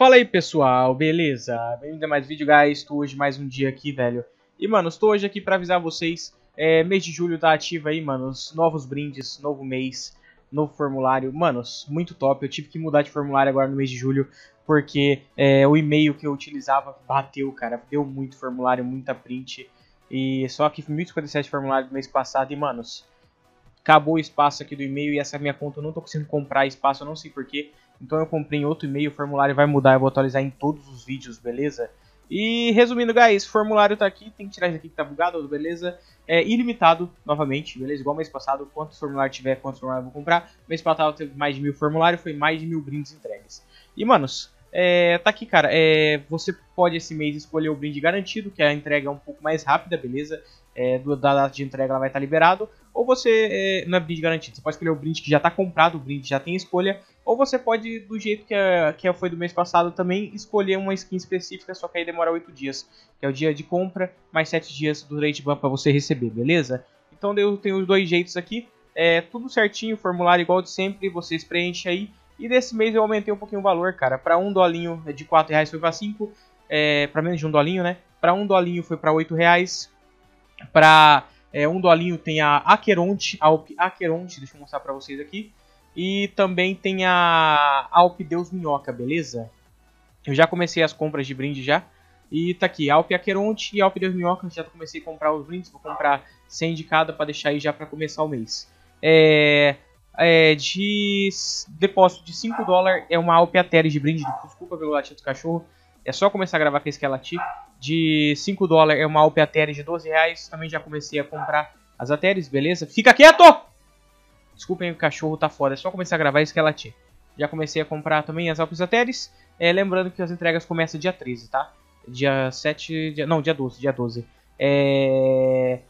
Fala aí pessoal, beleza? Bem-vindo a mais vídeo, guys. Estou hoje mais um dia aqui, velho. E, mano, estou hoje aqui para avisar vocês. É, mês de julho tá ativo aí, mano. Novos brindes, novo mês, novo formulário. Manos, muito top. Eu tive que mudar de formulário agora no mês de julho. Porque é, o e-mail que eu utilizava bateu, cara. Deu muito formulário, muita print. E só que 1057 formulário do mês passado. E, manos, acabou o espaço aqui do e-mail. E essa minha conta eu não tô conseguindo comprar espaço, eu não sei porquê. Então eu comprei em outro e-mail, o formulário vai mudar, eu vou atualizar em todos os vídeos, beleza? E resumindo, guys, o formulário tá aqui, tem que tirar isso aqui que tá bugado, beleza? É ilimitado, novamente, beleza? Igual mês passado, quantos formulários tiver, quantos formulários eu vou comprar. Mês passado teve mais de mil formulários, foi mais de mil brindes entregues. E, manos, é, tá aqui, cara, é, você pode esse mês escolher o brinde garantido, que é a entrega é um pouco mais rápida, beleza? É, da data de entrega ela vai estar liberado. Você, é, não é brinde garantido, você pode escolher o brinde que já está comprado, o brinde já tem escolha. Ou você pode, do jeito que, a, que foi do mês passado também, escolher uma skin específica, só que aí demora 8 dias. Que é o dia de compra, mais 7 dias do rate ban para você receber, beleza? Então eu tenho os dois jeitos aqui. É tudo certinho, formulário igual de sempre, vocês preenchem aí. E desse mês eu aumentei um pouquinho o valor, cara. Para um dolinho de 4 reais foi para 5. É, para menos de um dolinho, né? Para um dolinho foi para 8 reais. Para é, um dolinho tem a Aqueronte, Alp Aqueronte, deixa eu mostrar para vocês aqui. E também tem a Alp Deus Minhoca, beleza? Eu já comecei as compras de brinde já. E tá aqui, Alp Aqueronte e Alp Deus Minhoca. Já comecei a comprar os brindes. Vou comprar 100 de cada para deixar aí já para começar o mês. É, é, de depósito de 5 dólares é uma Alp Ateres de brinde. Desculpa pelo latido do cachorro. É só começar a gravar com esse Kelati. De 5 dólares é uma Alp Ateres de 12 reais. Também já comecei a comprar as Ateres, beleza? Fica quieto! Desculpem, o cachorro tá foda. É só começar a gravar esse Kelati. Já comecei a comprar também as Alpes Ateres. É, lembrando que as entregas começam dia 13, tá? Dia 7... Dia, não, dia 12. Dia 12. É...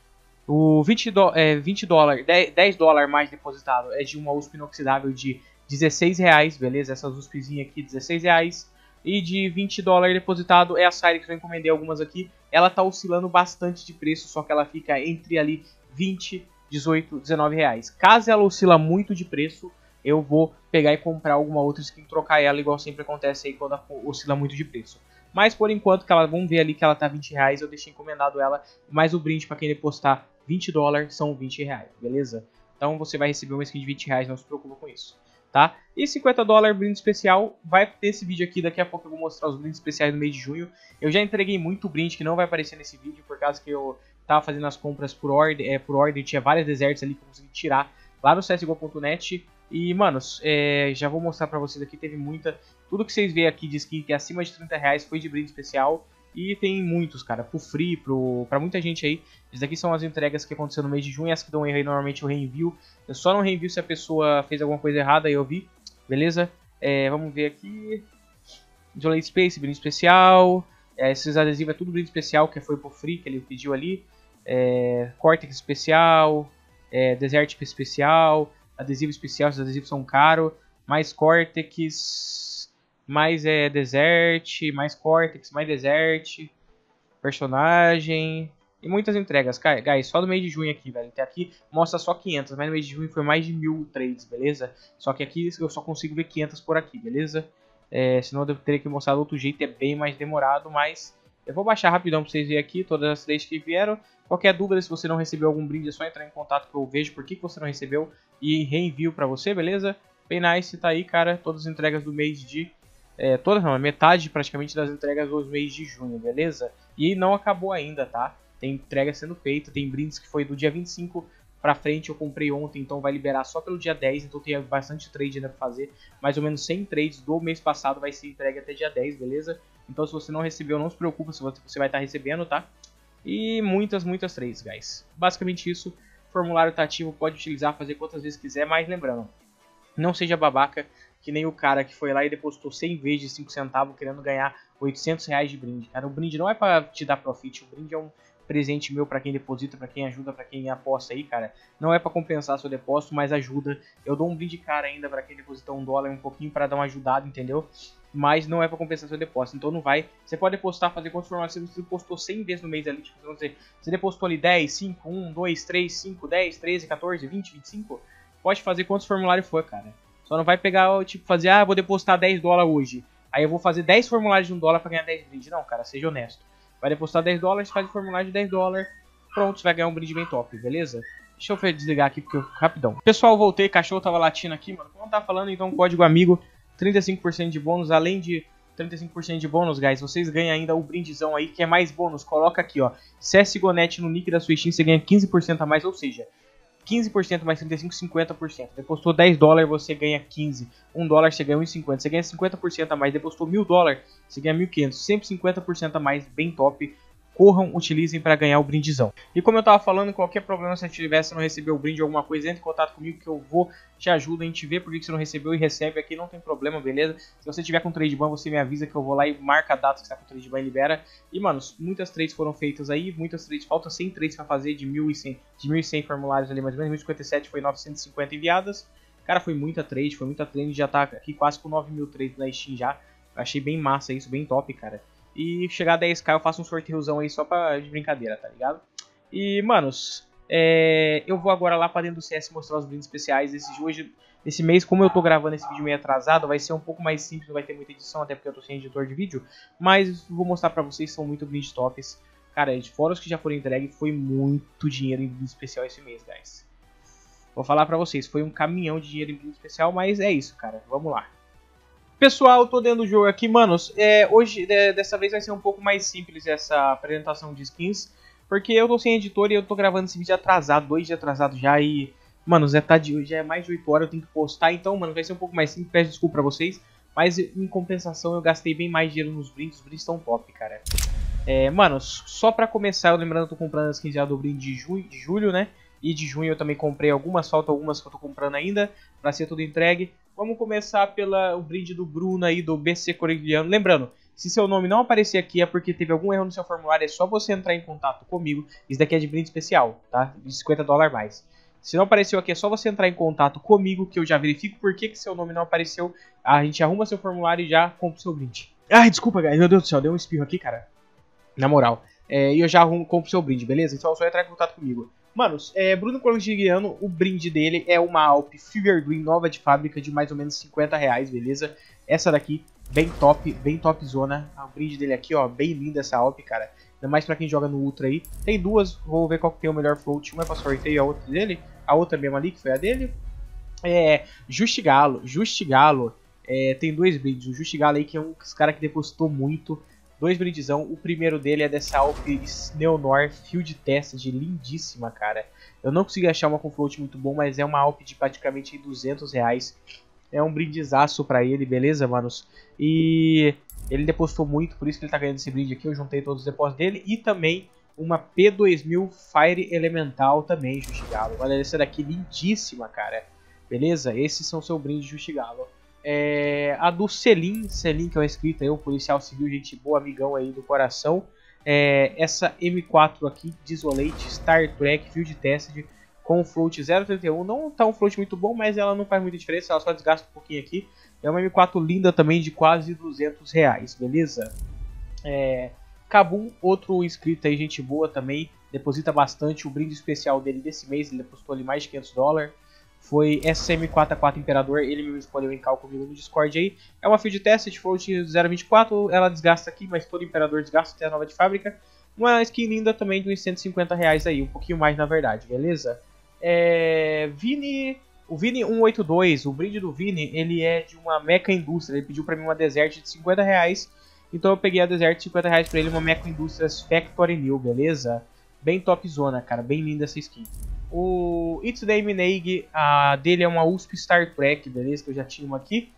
O 20, do, é, 20 dólares, 10, 10 dólares mais depositado é de uma USP inoxidável de 16 reais, beleza? Essas USPzinhas aqui, 16 reais e de 20 dólares depositado é a Cyrex, eu encomendei algumas aqui. Ela tá oscilando bastante de preço, só que ela fica entre ali 20, 18, 19 reais. Caso ela oscila muito de preço, eu vou pegar e comprar alguma outra skin, trocar ela, igual sempre acontece aí quando oscila muito de preço. Mas por enquanto, que ela, vamos ver ali que ela tá 20 reais, eu deixei encomendado ela, mais o brinde para quem depositar 20 dólares são 20 reais, beleza? Então você vai receber uma skin de 20 reais, não se preocupa com isso tá? E 50 dólares brinde especial, vai ter esse vídeo aqui, daqui a pouco eu vou mostrar os brindes especiais do mês de junho. Eu já entreguei muito brinde que não vai aparecer nesse vídeo, por causa que eu tava fazendo as compras por ordem, é, por ordem tinha vários desertos ali que eu consegui tirar lá no csgo.net. E, manos, é, já vou mostrar pra vocês aqui, teve muita... Tudo que vocês veem aqui de skin que é acima de 30 reais foi de brinde especial. E tem muitos, cara, pro free, pro, pra muita gente aí. Essas aqui são as entregas que aconteceram no mês de junho. As que dão erro aí, normalmente eu reenvio. Eu só não reenvio se a pessoa fez alguma coisa errada e eu vi. Beleza? É, vamos ver aqui. Isolate Space, brinde especial. É, esses adesivos é tudo brinde especial, que foi pro free, que ele pediu ali. É, Cortex especial. É, Desert especial. Adesivo especial, esses adesivos são caros. Mais Cortex mais é Desert, mais Cortex, mais Desert, personagem e muitas entregas. Guys, só do mês de junho aqui, velho. Até aqui mostra só 500, mas no mês de junho foi mais de mil trades, beleza? Só que aqui eu só consigo ver 500 por aqui, beleza? É, senão eu teria que mostrar do outro jeito, é bem mais demorado, mas eu vou baixar rapidão pra vocês verem aqui todas as três que vieram. Qualquer dúvida, se você não recebeu algum brinde, é só entrar em contato que eu vejo por que você não recebeu e reenvio pra você, beleza? Bem nice, tá aí, cara, todas as entregas do mês de é, todas não, metade praticamente das entregas dos meses de junho, beleza? E não acabou ainda, tá? Tem entrega sendo feita, tem brindes que foi do dia 25 pra frente, eu comprei ontem, então vai liberar só pelo dia 10, então tem bastante trade ainda pra fazer. Mais ou menos 100 trades do mês passado vai ser entregue até dia 10, beleza? Então se você não recebeu, não se preocupa, se você vai estar tá recebendo, tá? E muitas, muitas trades, guys. Basicamente isso, formulário tá ativo, pode utilizar, fazer quantas vezes quiser, mas lembrando, não seja babaca, que nem o cara que foi lá e depositou 100 vezes de 5 centavos querendo ganhar 800 reais de brinde. Cara, o brinde não é para te dar profit, o brinde é um presente meu para quem deposita, para quem ajuda, para quem aposta aí, cara. Não é para compensar seu depósito, mas ajuda. Eu dou um brinde cara ainda para quem depositou um dólar, um pouquinho para dar uma ajudada, entendeu? Mas não é para compensar seu depósito, então não vai. Você pode depositar, fazer quantas formações você depositou 100 vezes no mês ali, tipo, você, você depositou ali 10, 5, 1, 2, 3, 5, 10, 13, 14, 20, 25, pode fazer quantos formulários for, cara. Só não vai pegar, tipo, fazer, ah, vou depositar 10 dólares hoje. Aí eu vou fazer 10 formulários de 1 dólar pra ganhar 10 brindes. Não, cara, seja honesto. Vai depositar 10 dólares, faz o formulário de 10 dólares. Pronto, você vai ganhar um brinde bem top, beleza? Deixa eu desligar aqui porque eu, rapidão. Pessoal, voltei, cachorro tava latindo aqui, mano. Como tava falando, então código amigo, 35% de bônus, além de 35% de bônus, guys, vocês ganham ainda o brindezão aí, que é mais bônus. Coloca aqui, ó, CSGONET no nick da sua Steam, você ganha 15% a mais, ou seja, 15% mais 35, 50%. Depositou 10 dólares, você ganha 15. 1 dólar, você ganha 1,50. Você ganha 50% a mais. Depositou 1000 dólares, você ganha 1.500. Sempre 50% a mais, bem top corram, utilizem para ganhar o brindezão. E como eu tava falando, qualquer problema se você tiver, se não recebeu o brinde ou alguma coisa, entre em contato comigo que eu vou te ajuda, a gente vê porque você não recebeu e recebe aqui, não tem problema, beleza? Se você tiver com trade ban, você me avisa que eu vou lá e marca a data que está com trade ban e libera. E, mano, muitas trades foram feitas aí, muitas trades, falta 100 trades para fazer de 1.100, de 1.100 formulários ali mais ou menos, 1057 foi 950 enviadas. Cara, foi muita trade, foi muita trade, já tá aqui quase com 9 mil trades na Steam já. Achei bem massa isso, bem top, cara. E chegar a 10k eu faço um sorteizão aí só pra, de brincadeira, tá ligado? E, manos, é, eu vou agora lá pra dentro do CS mostrar os brindes especiais. Esse, hoje, esse mês, como eu tô gravando esse vídeo meio atrasado, vai ser um pouco mais simples, não vai ter muita edição, até porque eu tô sem editor de vídeo. Mas vou mostrar pra vocês, são muito brindes tops. Cara, fora os que já foram entregues, foi muito dinheiro em brinde especial esse mês, guys. Vou falar pra vocês, foi um caminhão de dinheiro em brinde especial, mas é isso, cara. Vamos lá. Pessoal, tô dentro do jogo aqui, manos. É, hoje, é, dessa vez vai ser um pouco mais simples essa apresentação de skins. Porque eu tô sem editor e eu tô gravando esse vídeo atrasado, dois dias atrasado já e... Mano, já, tá de, já é mais de 8 horas, eu tenho que postar, então, mano, vai ser um pouco mais simples, peço desculpa pra vocês. Mas, em compensação, eu gastei bem mais dinheiro nos brindes, os brindes estão top, cara. É, mano, só pra começar, eu lembrando, eu tô comprando as skins já do brinde de, ju de julho, né? E de junho eu também comprei algumas, faltam algumas que eu tô comprando ainda, pra ser tudo entregue. Vamos começar pelo brinde do Bruno aí, do BC Corigliano. Lembrando, se seu nome não aparecer aqui é porque teve algum erro no seu formulário, é só você entrar em contato comigo. Isso daqui é de brinde especial, tá? De 50 dólares mais. Se não apareceu aqui, é só você entrar em contato comigo, que eu já verifico por que, que seu nome não apareceu. A gente arruma seu formulário e já compra o seu brinde. Ai, desculpa. Meu Deus do céu, deu um espirro aqui, cara. Na moral. É, e eu já arrumo, compro o seu brinde, beleza? Então é só entrar em contato comigo. Manos, é, Bruno Corrigiano, o brinde dele é uma Alp Fever Green nova de fábrica de mais ou menos 50 reais, beleza? Essa daqui, bem top, bem top zona. O brinde dele aqui, ó, bem linda essa Alp, cara. Ainda mais pra quem joga no Ultra aí. Tem duas, vou ver qual que tem o melhor float. Uma é pra sorteio, a outra dele. A outra mesmo ali, que foi a dele. É, Justigalo, Justigalo. É, tem dois brindes. O Justigalo aí, que é um cara que depositou muito dois brindizão. O primeiro dele é dessa Alp Neonor Field Tested, lindíssima, cara. Eu não consegui achar uma com float muito bom, mas é uma Alp de praticamente 200 reais. É um brindezaço pra ele, beleza, manos? E ele depositou muito, por isso que ele tá ganhando esse brinde aqui. Eu juntei todos os depósitos dele. E também uma P2000 Fire Elemental também, Justigalo. Olha essa daqui, lindíssima, cara. Beleza? Esses são seu brinde, Justigalo. É, a do Selim, que é o escrito aí, um policial civil, gente boa, amigão aí do coração. É, essa M4 aqui, Desolate, Star Trek, Field Tested, com float 0.31. Não tá um float muito bom, mas ela não faz muita diferença, ela só desgasta um pouquinho aqui. É uma M4 linda também, de quase 200 reais, beleza? É, Kabum, outro inscrito aí, gente boa também, deposita bastante. O brinde especial dele desse mês, ele depositou ali mais de 500 dólares foi SM44 Imperador, ele me escolheu em cálculo comigo no Discord aí. É uma field test float 0.24, ela desgasta aqui, mas todo Imperador desgasta até a nova de fábrica. Uma skin linda também de uns 150 reais aí, um pouquinho mais na verdade, beleza? É... Vini... O Vini 182, o brinde do Vini, ele é de uma Mecha Indústria, ele pediu pra mim uma Desert de 50 reais, então eu peguei a Desert de 50 reais pra ele, uma Mecha Indústrias Factory New, beleza? Bem top zona, cara, bem linda essa skin. O It's Day Mineig, a dele é uma USP Star Trek, beleza? Que eu já tinha uma aqui.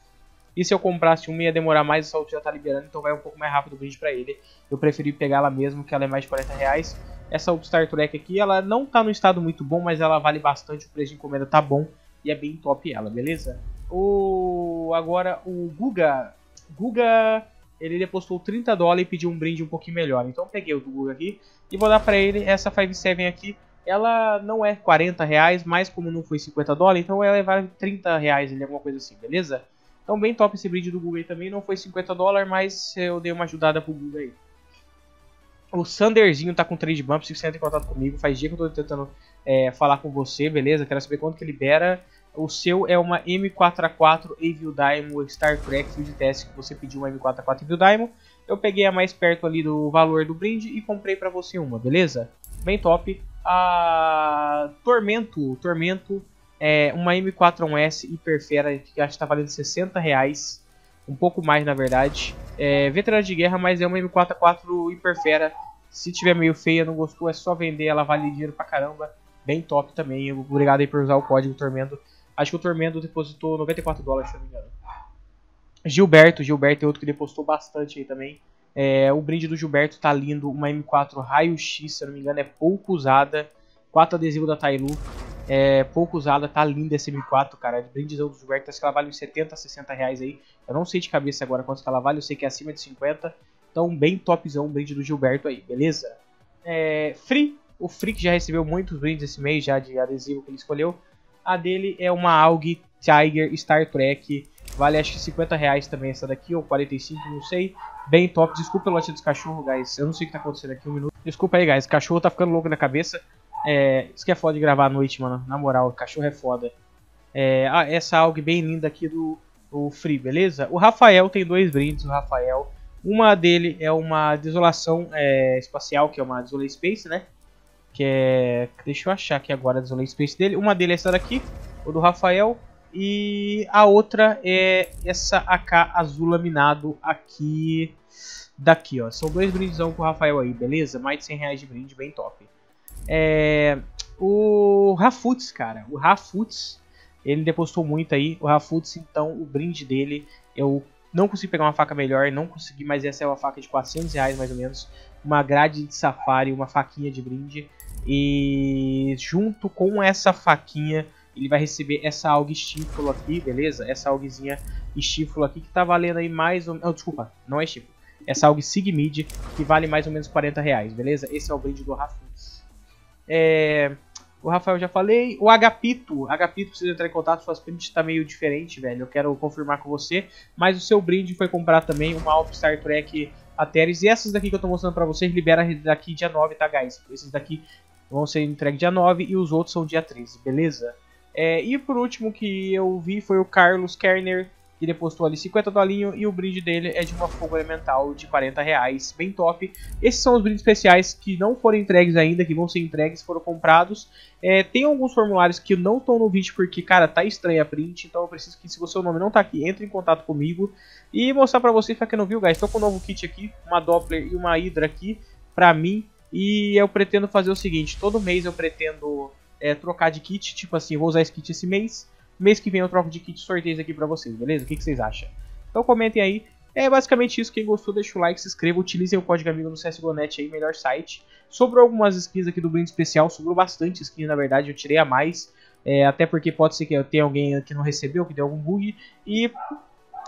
E se eu comprasse uma ia demorar mais, o salto já tá liberando, então vai um pouco mais rápido o brinde pra ele. Eu preferi pegar ela mesmo, que ela é mais de 40 reais. Essa USP Star Trek aqui, ela não tá no estado muito bom, mas ela vale bastante, o preço de encomenda tá bom. E é bem top ela, beleza? O... Agora, o Guga... Guga... Ele depositou 30 dólares e pediu um brinde um pouquinho melhor. Então peguei o do Guga aqui e vou dar pra ele essa 5.7 aqui ela não é 40 reais, mas como não foi 50 dólares, então ela vale 30 reais, alguma coisa assim, beleza? Então bem top esse brinde do Google aí também, não foi 50 dólares, mas eu dei uma ajudada pro Google aí. O Sanderzinho tá com trade bump, se você entra em contato comigo, faz dia que eu tô tentando é, falar com você, beleza? Quero saber quanto que libera. o seu é uma M4A4 Evil Daimon Star Trek Field Test, que você pediu uma M4A4 Evil Daimon. Eu peguei a mais perto ali do valor do brinde e comprei pra você uma, beleza? Bem top. A Tormento, Tormento é uma M4A1S Hiperfera, que acho que tá valendo 60 reais. Um pouco mais, na verdade. É veterana de guerra, mas é uma M4A4 Hiperfera. Se tiver meio feia, não gostou, é só vender, ela vale dinheiro pra caramba. Bem top também, obrigado aí por usar o código Tormento Acho que o Tormento depositou 94 dólares, se não me engano. Gilberto, Gilberto é outro que depositou bastante aí também. É, o brinde do Gilberto tá lindo, uma M4 raio-x, se eu não me engano, é pouco usada. 4 adesivo da Tailu, é pouco usada, tá linda essa M4, cara. De brindezão do Gilberto, acho que ela vale uns 70, 60 reais aí. Eu não sei de cabeça agora quanto ela vale, eu sei que é acima de 50. Então, bem topzão o brinde do Gilberto aí, beleza? É, Free, o Free que já recebeu muitos brindes esse mês já de adesivo que ele escolheu. A dele é uma AUG Tiger Star Trek. Vale acho que 50 reais também essa daqui, ou 45, não sei. Bem top. Desculpa pelo latido dos cachorros, guys. Eu não sei o que tá acontecendo aqui, um minuto. Desculpa aí, guys. O cachorro tá ficando louco na cabeça. É, isso que é foda de gravar à noite, mano. Na moral, o cachorro é foda. É, ah, essa AUG bem linda aqui do o Free, beleza? O Rafael tem dois brindes, o Rafael. Uma dele é uma desolação é, espacial, que é uma Desolate Space, né? Que é. Deixa eu achar aqui agora a Desolate Space dele. Uma dele é essa daqui, o do Rafael. E a outra é essa AK azul laminado aqui. Daqui, ó. São dois brindezão com o Rafael aí, beleza? Mais de 100 reais de brinde, bem top. É, o Rafuts, cara. O Rafuts, ele depositou muito aí. O Rafuts, então, o brinde dele, eu não consegui pegar uma faca melhor, não consegui, mas essa é uma faca de 400 reais mais ou menos. Uma grade de safari, uma faquinha de brinde. E junto com essa faquinha, ele vai receber essa alga estímulo aqui, beleza? Essa alguezinha estímulo aqui que tá valendo aí mais ou menos... Oh, desculpa, não é estímulo. Essa alga Sigmid, que vale mais ou menos 40 reais, beleza? Esse é o brinde do Rafus. É... O Rafael já falei. O Agapito. Agapito precisa entrar em contato. Suas prints tá meio diferente, velho. Eu quero confirmar com você. Mas o seu brinde foi comprar também uma Alpha Star Trek Ateris. E essas daqui que eu tô mostrando pra vocês, libera daqui dia 9, tá, guys? Esses daqui vão ser entregues dia 9 e os outros são dia 13, beleza? É, e por último que eu vi foi o Carlos Kerner, que depositou ali 50 dolinho e o brinde dele é de uma fogo elemental de 40 reais, bem top. Esses são os brindes especiais que não foram entregues ainda, que vão ser entregues, foram comprados. É, tem alguns formulários que não estão no vídeo porque, cara, tá estranha a print, então eu preciso que se o seu nome não tá aqui, entre em contato comigo e mostrar pra você, pra quem não viu, guys, tô com um novo kit aqui, uma Doppler e uma Hydra aqui, pra mim, e eu pretendo fazer o seguinte, todo mês eu pretendo é, trocar de kit, tipo assim, vou usar esse kit esse mês, mês que vem eu troco de kit sorteios aqui pra vocês, beleza? O que, que vocês acham? Então comentem aí. É basicamente isso, quem gostou deixa o like, se inscreva, utilizem o código amigo no CSGO.net aí, melhor site. Sobrou algumas skins aqui do brinde especial, sobrou bastante skins na verdade, eu tirei a mais. É, até porque pode ser que tenha alguém que não recebeu, que deu algum bug. E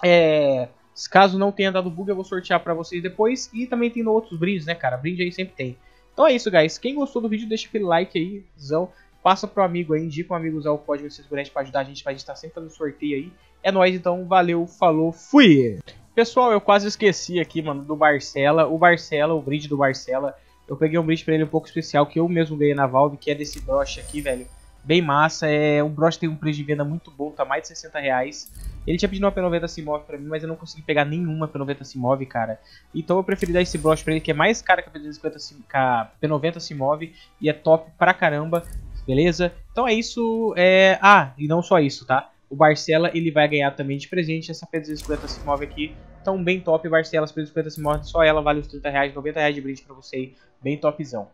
é, caso não tenha dado bug, eu vou sortear pra vocês depois. E também tem outros brindes, né, cara? Brinde aí sempre tem. Então é isso, guys. Quem gostou do vídeo, deixa aquele like aí, zão. Passa pro amigo aí, indica um amigo usar o código Segurante pra ajudar a gente, pra gente estar tá sempre fazendo sorteio aí. É nóis, então, valeu, falou, fui! Pessoal, eu quase esqueci aqui, mano, do Barcela. O Barcela, o brinde do Barcela. Eu peguei um brinde pra ele um pouco especial, que eu mesmo ganhei na Valve, que é desse broche aqui, velho. Bem massa, é um broche tem um preço de venda muito bom, tá mais de 60 reais. Ele tinha pedido uma P90 Simov pra mim, mas eu não consegui pegar nenhuma P90 Simov, cara. Então eu preferi dar esse broche pra ele, que é mais caro que a P250 P90 Simov e é top pra caramba, beleza? Então é isso, é... Ah, e não só isso, tá? O Barcela, ele vai ganhar também de presente essa P250 Simov aqui. Então bem top, Barcela, P250 Simov, só ela vale os 30 reais, 90 reais de brinde pra você, bem topzão.